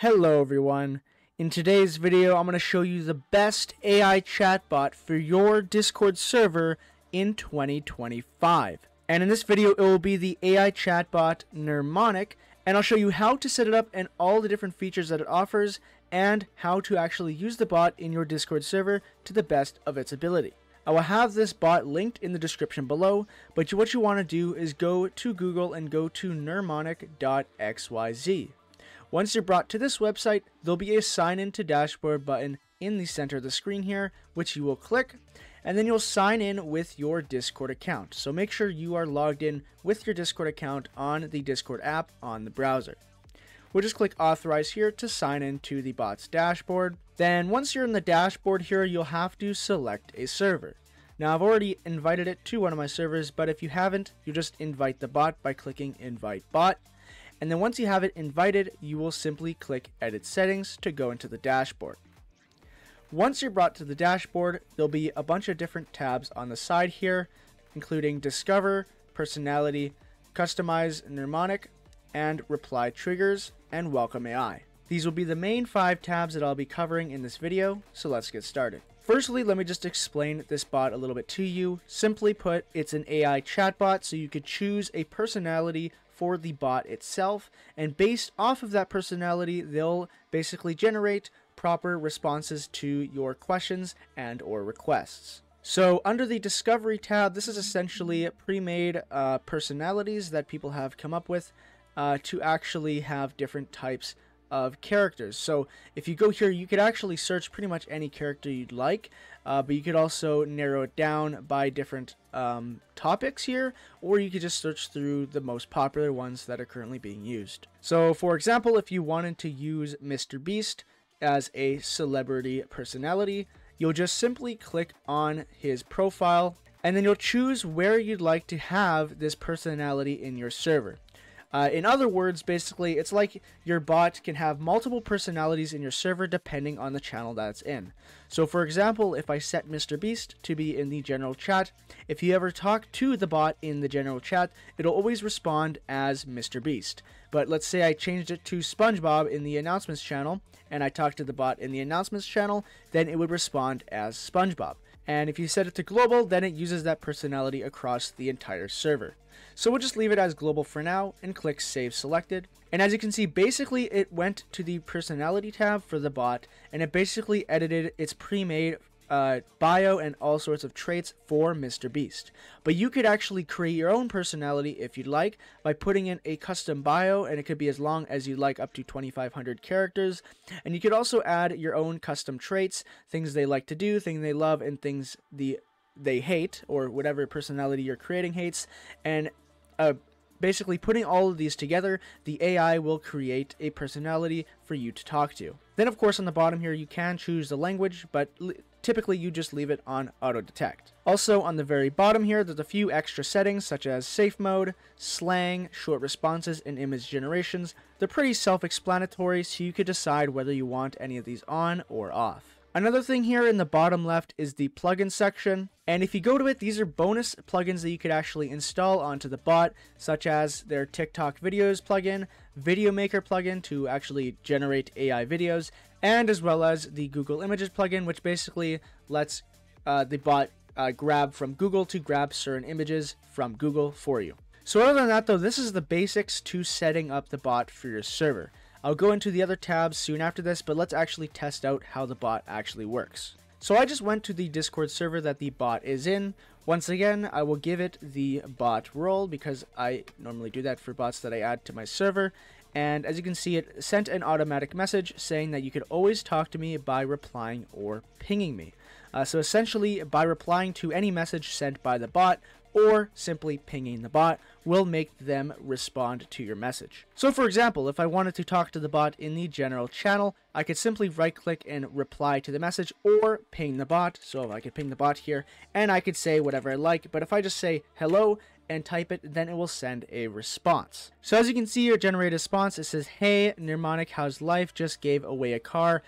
Hello everyone. In today's video, I'm going to show you the best AI chatbot for your Discord server in 2025. And in this video, it will be the AI chatbot Nurmonic, and I'll show you how to set it up and all the different features that it offers, and how to actually use the bot in your Discord server to the best of its ability. I will have this bot linked in the description below, but what you want to do is go to Google and go to nurmonic.xyz. Once you're brought to this website, there'll be a sign in to dashboard button in the center of the screen here, which you will click, and then you'll sign in with your Discord account. So make sure you are logged in with your Discord account on the Discord app on the browser. We'll just click authorize here to sign into the bot's dashboard. Then once you're in the dashboard here, you'll have to select a server. Now I've already invited it to one of my servers, but if you haven't, you just invite the bot by clicking invite bot. And then once you have it invited, you will simply click Edit Settings to go into the dashboard. Once you're brought to the dashboard, there'll be a bunch of different tabs on the side here, including Discover, Personality, Customize Nurmonic, and Reply Triggers, and Welcome AI. These will be the main five tabs that I'll be covering in this video, so let's get started. Firstly, let me just explain this bot a little bit to you. Simply put, it's an AI chatbot, so you could choose a personality for the bot itself, and based off of that personality, they'll basically generate proper responses to your questions and or requests. So under the discovery tab, this is essentially pre-made uh, personalities that people have come up with uh, to actually have different types of characters. So if you go here, you could actually search pretty much any character you'd like, uh, but you could also narrow it down by different um, topics here, or you could just search through the most popular ones that are currently being used. So for example, if you wanted to use Mr. Beast as a celebrity personality, you'll just simply click on his profile and then you'll choose where you'd like to have this personality in your server. Uh, in other words, basically, it's like your bot can have multiple personalities in your server depending on the channel that it's in. So, for example, if I set Mr. Beast to be in the general chat, if you ever talk to the bot in the general chat, it'll always respond as Mr. Beast. But let's say I changed it to SpongeBob in the announcements channel, and I talked to the bot in the announcements channel, then it would respond as SpongeBob. And if you set it to global, then it uses that personality across the entire server. So we'll just leave it as global for now and click save selected. And as you can see, basically it went to the personality tab for the bot and it basically edited its pre-made uh, bio and all sorts of traits for Mr. Beast. But you could actually create your own personality if you'd like by putting in a custom bio, and it could be as long as you'd like, up to 2,500 characters. And you could also add your own custom traits, things they like to do, things they love, and things the they hate, or whatever personality you're creating hates, and uh, basically putting all of these together, the AI will create a personality for you to talk to. Then of course on the bottom here you can choose the language, but typically you just leave it on auto detect. Also on the very bottom here there's a few extra settings such as safe mode, slang, short responses, and image generations. They're pretty self-explanatory so you could decide whether you want any of these on or off. Another thing here in the bottom left is the plugin section. And if you go to it, these are bonus plugins that you could actually install onto the bot, such as their TikTok videos plugin, Video Maker plugin to actually generate AI videos, and as well as the Google Images plugin, which basically lets uh, the bot uh, grab from Google to grab certain images from Google for you. So other than that though, this is the basics to setting up the bot for your server. I'll go into the other tabs soon after this, but let's actually test out how the bot actually works. So I just went to the Discord server that the bot is in. Once again, I will give it the bot role because I normally do that for bots that I add to my server. And as you can see, it sent an automatic message saying that you could always talk to me by replying or pinging me. Uh, so essentially, by replying to any message sent by the bot, or simply pinging the bot will make them respond to your message. So for example, if I wanted to talk to the bot in the general channel, I could simply right click and reply to the message or ping the bot. So I could ping the bot here and I could say whatever I like, but if I just say hello and type it, then it will send a response. So as you can see here, generate a response, it says, hey, Nurmonic, how's life? Just gave away a car.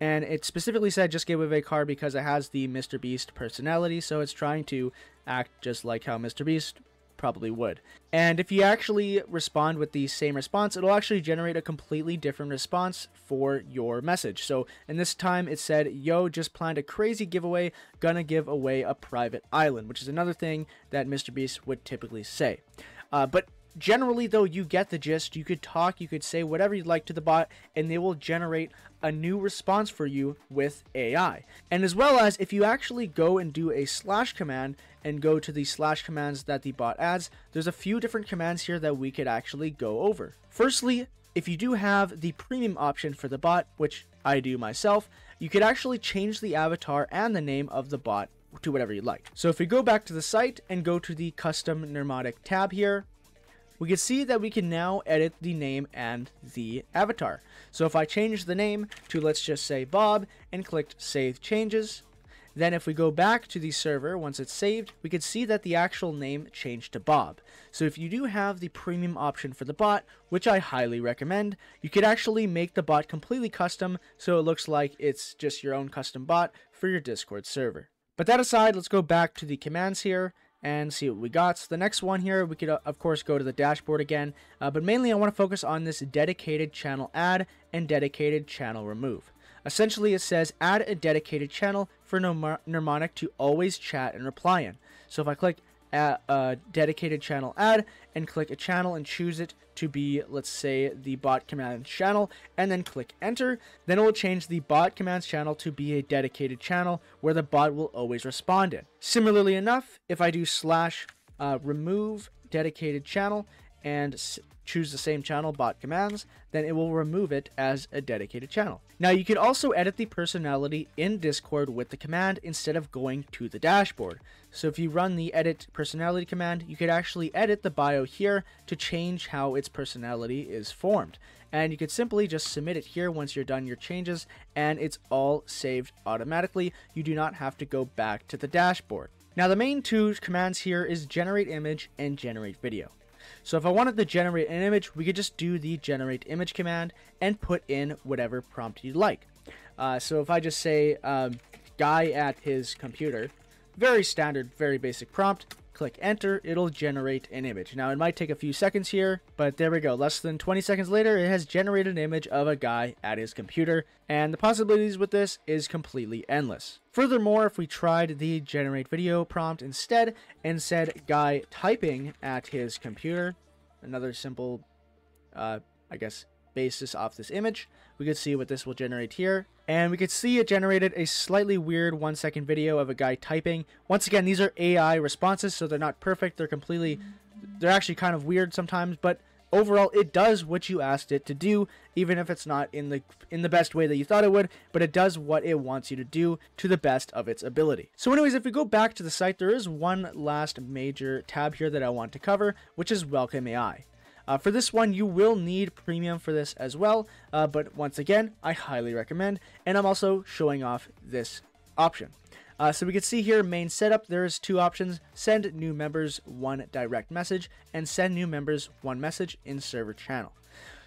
And it specifically said just gave away a car because it has the Mr. Beast personality, so it's trying to act just like how Mr. Beast probably would. And if you actually respond with the same response, it'll actually generate a completely different response for your message. So in this time, it said, Yo, just planned a crazy giveaway, gonna give away a private island, which is another thing that Mr. Beast would typically say. Uh, but generally though you get the gist. You could talk you could say whatever you'd like to the bot and they will generate a new response for you with ai and as well as if you actually go and do a slash command and go to the slash commands that the bot adds there's a few different commands here that we could actually go over. Firstly if you do have the premium option for the bot which i do myself you could actually change the avatar and the name of the bot to whatever you like. So if we go back to the site and go to the custom Nurmonic tab here, we can see that we can now edit the name and the avatar. So if I change the name to let's just say Bob and clicked save changes, then if we go back to the server once it's saved, we can see that the actual name changed to Bob. So if you do have the premium option for the bot, which I highly recommend, you could actually make the bot completely custom so it looks like it's just your own custom bot for your Discord server. But that aside, let's go back to the commands here and see what we got. So the next one here, we could uh, of course go to the dashboard again, uh, but mainly I want to focus on this dedicated channel add and dedicated channel remove. Essentially, it says add a dedicated channel for Nurmonic to always chat and reply in. So if I click a dedicated channel add and click a channel and choose it to be, let's say, the bot command channel, and then click enter. Then it will change the bot commands channel to be a dedicated channel where the bot will always respond in. Similarly enough, if I do slash uh, remove dedicated channel and choose the same channel bot commands, then it will remove it as a dedicated channel. Now you can also edit the personality in Discord with the command instead of going to the dashboard. So if you run the edit personality command, you could actually edit the bio here to change how its personality is formed. And you could simply just submit it here once you're done your changes and it's all saved automatically. You do not have to go back to the dashboard. Now the main two commands here is generate image and generate video. So if I wanted to generate an image, we could just do the generate image command and put in whatever prompt you'd like. Uh, so if I just say um, guy at his computer, very standard, very basic prompt, click enter, it'll generate an image. Now it might take a few seconds here, but there we go. Less than 20 seconds later, it has generated an image of a guy at his computer, and the possibilities with this is completely endless. Furthermore, if we tried the generate video prompt instead and said guy typing at his computer, another simple, uh, I guess, basis off this image, we could see what this will generate here. And we could see it generated a slightly weird one second video of a guy typing. Once again, these are AI responses, so they're not perfect. They're completely, they're actually kind of weird sometimes, but overall it does what you asked it to do even if it's not in the in the best way that you thought it would but it does what it wants you to do to the best of its ability so anyways if we go back to the site there is one last major tab here that i want to cover which is welcome ai uh, for this one, you will need premium for this as well, uh, but once again, I highly recommend, and I'm also showing off this option. Uh, so we can see here, main setup, there's two options, send new members one direct message, and send new members one message in server channel.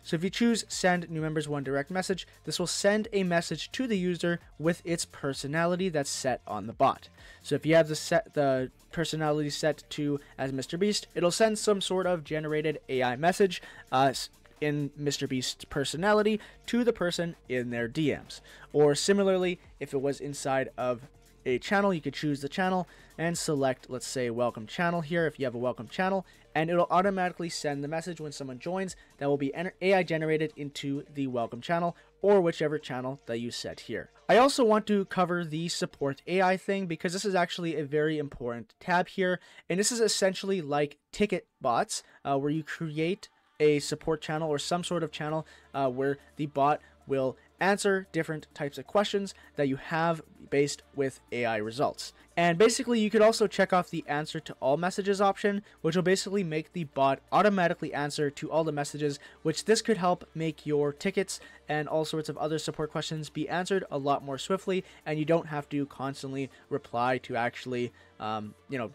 So if you choose send new members one direct message, this will send a message to the user with its personality that's set on the bot. So if you have the set the personality set to as Mr. Beast, it'll send some sort of generated AI message uh, in Mr. Beast's personality to the person in their DMs. Or similarly, if it was inside of a channel, you could choose the channel and select, let's say, welcome channel here if you have a welcome channel, and it'll automatically send the message when someone joins that will be AI generated into the welcome channel or whichever channel that you set here. I also want to cover the support AI thing because this is actually a very important tab here, and this is essentially like ticket bots uh, where you create a support channel or some sort of channel uh, where the bot will answer different types of questions that you have based with AI results. And basically, you could also check off the answer to all messages option, which will basically make the bot automatically answer to all the messages, which this could help make your tickets and all sorts of other support questions be answered a lot more swiftly, and you don't have to constantly reply to actually, um, you know,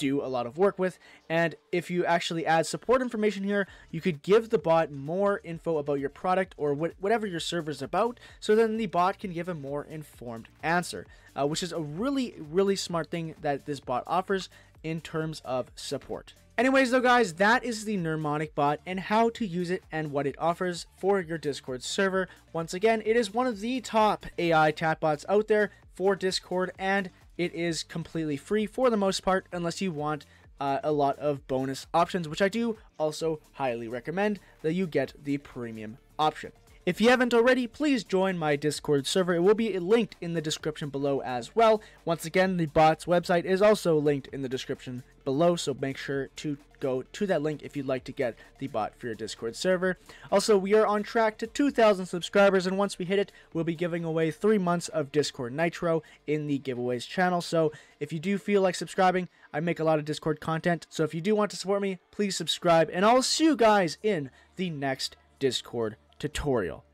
do a lot of work with. And if you actually add support information here, you could give the bot more info about your product or wh- whatever your server is about, so then the bot can give a more informed answer, uh, which is a really, really smart thing that this bot offers in terms of support. Anyways, though, guys, that is the Nurmonic bot and how to use it and what it offers for your Discord server. Once again, it is one of the top AI chatbots out there for Discord, and it is completely free for the most part, unless you want uh, a lot of bonus options, which I do also highly recommend that you get the premium option. If you haven't already, please join my Discord server. It will be linked in the description below as well. Once again, the bot's website is also linked in the description below, so make sure to go to that link if you'd like to get the bot for your Discord server. Also, we are on track to 2,000 subscribers, and once we hit it, we'll be giving away three months of Discord Nitro in the giveaways channel. So if you do feel like subscribing, I make a lot of Discord content. So if you do want to support me, please subscribe, and I'll see you guys in the next Discord tutorial.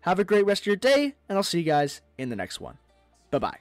Have a great rest of your day, and I'll see you guys in the next one. Bye bye.